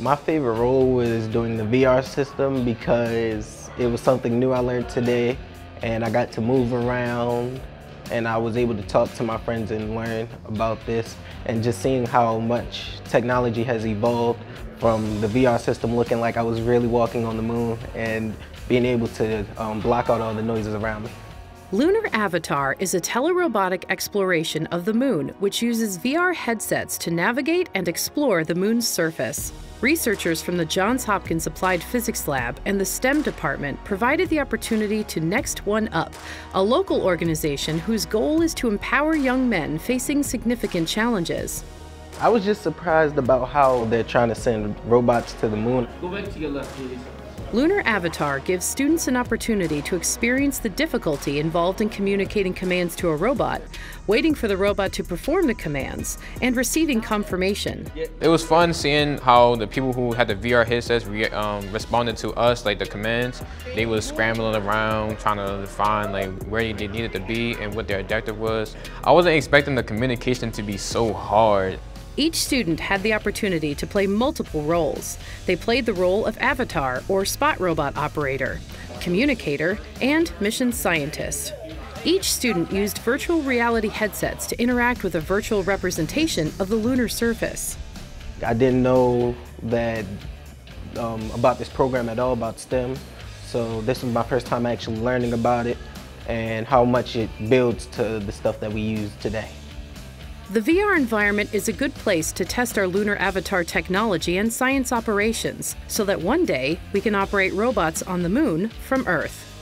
My favorite role was doing the VR system because it was something new I learned today and I got to move around and I was able to talk to my friends and learn about this and just seeing how much technology has evolved from the VR system looking like I was really walking on the moon and being able to um, block out all the noises around me. Lunar Avatar is a telerobotic exploration of the moon which uses VR headsets to navigate and explore the moon's surface. Researchers from the Johns Hopkins Applied Physics Lab and the STEM department provided the opportunity to NextOne Up, a local organization whose goal is to empower young men facing significant challenges. I was just surprised about how they're trying to send robots to the moon. Go back to your left, please. Lunar Avatar gives students an opportunity to experience the difficulty involved in communicating commands to a robot, waiting for the robot to perform the commands, and receiving confirmation. It was fun seeing how the people who had the VR headsets re um, responded to us, like the commands. They was scrambling around trying to find like where they needed to be and what their objective was. I wasn't expecting the communication to be so hard. Each student had the opportunity to play multiple roles. They played the role of avatar or spot robot operator, communicator, and mission scientist. Each student used virtual reality headsets to interact with a virtual representation of the lunar surface. I didn't know that um, about this program at all, about STEM. So this was my first time actually learning about it and how much it builds to the stuff that we use today. The VR environment is a good place to test our lunar avatar technology and science operations so that one day we can operate robots on the moon from Earth.